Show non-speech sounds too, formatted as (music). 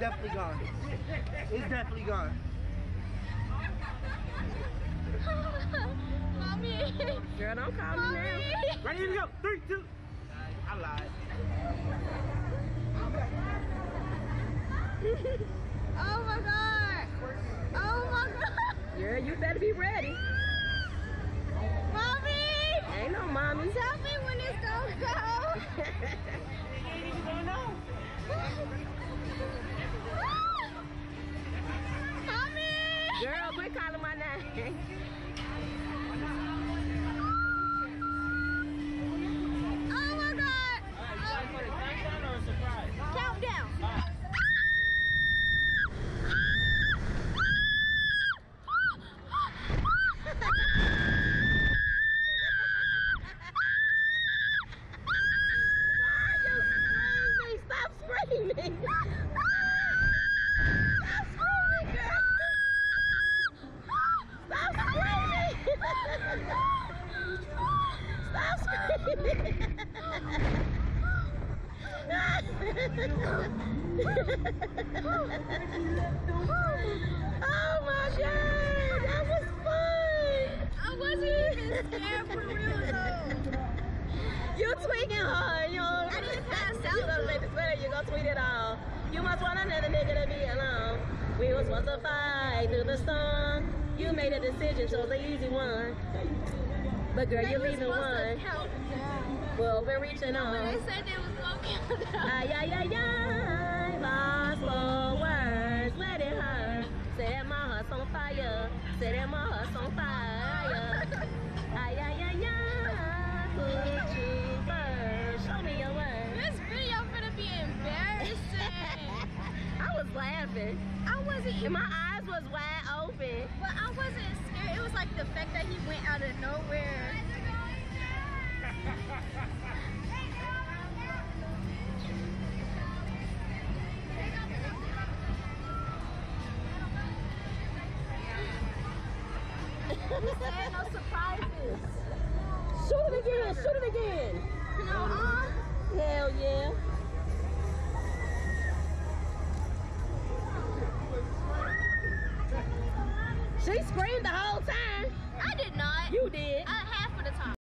it's definitely gone. It's definitely gone. (laughs) Mommy. Girl, don't call me now. Ready to go. Three, two. I lied. (laughs) Oh my god. Oh my god. Girl, you better be ready. (laughs) Mommy. Ain't no mommy. Tell me when it's my oh my God, that was fun. I wasn't even scared for real though. You tweaking hard, you know. I didn't pass out, You gonna make the sweater, you gonna tweet it all. You must want another nigga to be alone. We was supposed to fight through the storm. You made a decision, chose the easy one. But girl, They you're was leaving one. Count down. Well, we're reaching When they said they was gonna count down. Ay, ay, ay, ay, lost for words, let it hurt. Say that my heart's on fire. Say that my heart's on fire. Ay, ay, ay, ay, put you first. Show me your words. This video gonna be embarrassing. (laughs) I was laughing. I wasn't even, my eyes was wide open. but I wasn't scared. It was like the fact that he went out of nowhere. (laughs) No surprises. Shoot it again, shoot it again. No, uh, Hell yeah. She screamed the whole time. I did not. You did. I half